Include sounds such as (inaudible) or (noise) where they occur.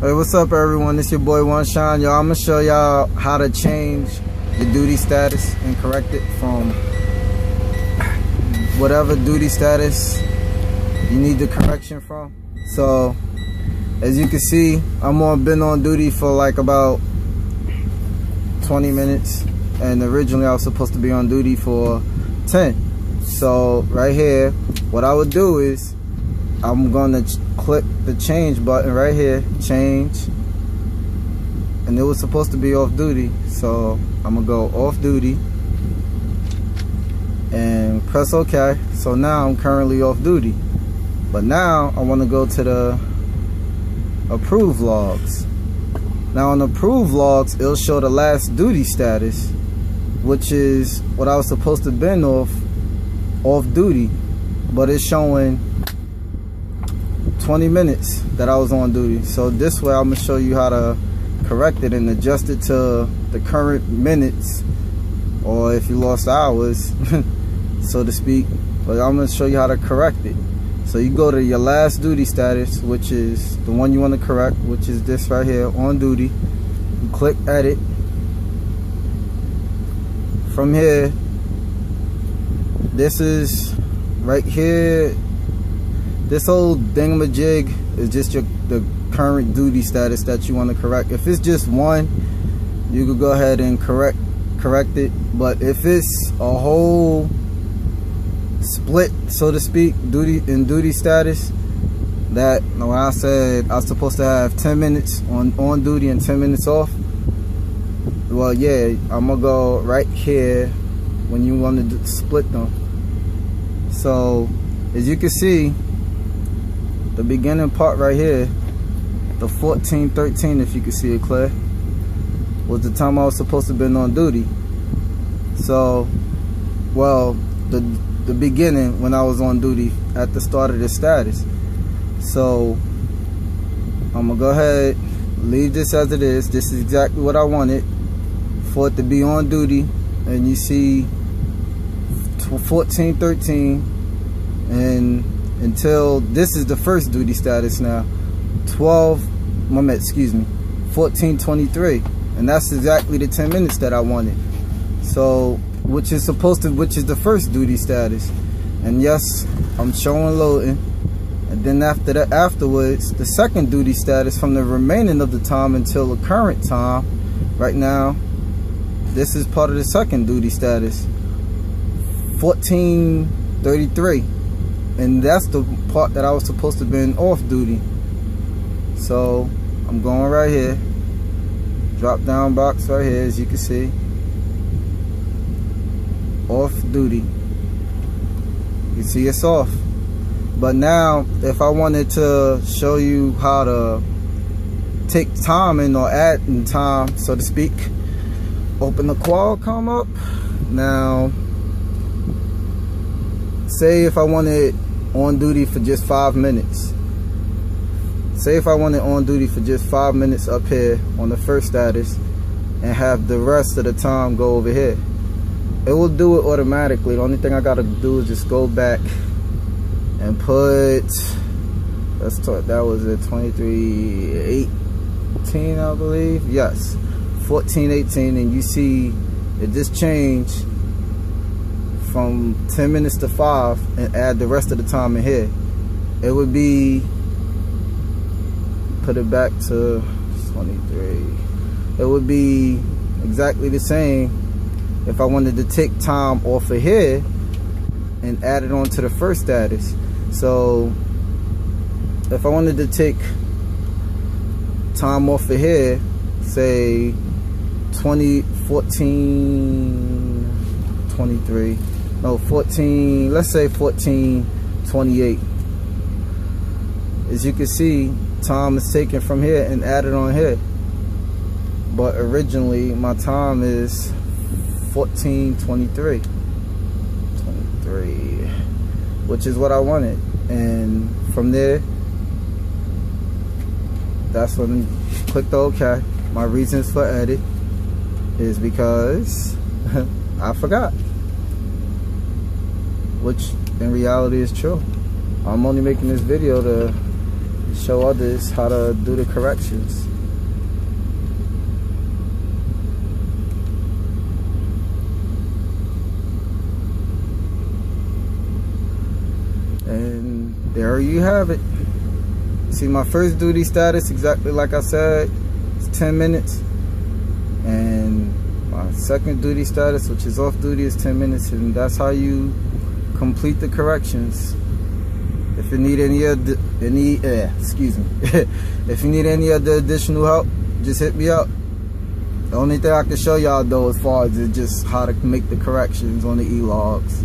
Hey, what's up everyone? It's your boy One Shine. Y'all, I'm gonna show y'all how to change your duty status and correct it from whatever duty status you need the correction from. So, as you can see, I'm on been on duty for like about 20 minutes and originally I was supposed to be on duty for 10. So, right here, what I would do is I'm gonna click the change button right here, change. And it was supposed to be off duty. So I'm gonna go off duty and press OK. So now I'm currently off duty. But now I wanna go to the approve logs. Now on approve logs, it'll show the last duty status, which is what I was supposed to been off, off duty. But it's showing 20 minutes that I was on duty. So this way I'm gonna show you how to correct it and adjust it to the current minutes or if you lost hours, (laughs) so to speak. But I'm gonna show you how to correct it. So you go to your last duty status, which is the one you want to correct, which is this right here, on duty. You click edit. From here, this is right here this whole thingamajig is just your the current duty status that you want to correct. If it's just one, you could go ahead and correct correct it. But if it's a whole split, so to speak, duty in duty status, that when I said I was supposed to have 10 minutes on on duty and 10 minutes off. Well, yeah, I'm gonna go right here when you want to split them. So, as you can see, the beginning part right here, the 1413, if you can see it clear, was the time I was supposed to have been on duty. So, well, the the beginning when I was on duty at the start of the status. So, I'm gonna go ahead, leave this as it is. This is exactly what I wanted for it to be on duty. And you see 1413 and until this is the first duty status now. 12 my excuse me 1423 and that's exactly the 10 minutes that I wanted. So which is supposed to which is the first duty status. And yes I'm showing loading. And then after that afterwards the second duty status from the remaining of the time until the current time right now this is part of the second duty status. 1433 and that's the part that I was supposed to been off duty. So I'm going right here. Drop down box right here as you can see. Off duty. You see it's off. But now if I wanted to show you how to take time in or add in time so to speak open the Qualcomm up. Now say if I wanted on duty for just five minutes. Say if I wanted on duty for just five minutes up here on the first status and have the rest of the time go over here. It will do it automatically. The only thing I gotta do is just go back and put, let's talk, that was at 23, 18 I believe. Yes, 1418, and you see it just changed from 10 minutes to 5 and add the rest of the time in here, it would be, put it back to 23. It would be exactly the same if I wanted to take time off of here and add it on to the first status. So if I wanted to take time off of here, say 2014, 23, no 14 let's say 14 28 as you can see time is taken from here and added on here. But originally my time is 14 23 23 which is what I wanted. And from there that's when I clicked OK. My reasons for edit is because (laughs) I forgot which in reality is true. I'm only making this video to show others how to do the corrections. And there you have it. See my first duty status, exactly like I said, it's 10 minutes. And my second duty status, which is off duty, is 10 minutes. And that's how you complete the corrections. If you need any any, uh, excuse me, (laughs) if you need any other additional help, just hit me up. The only thing I can show y'all though as far as is just how to make the corrections on the e-logs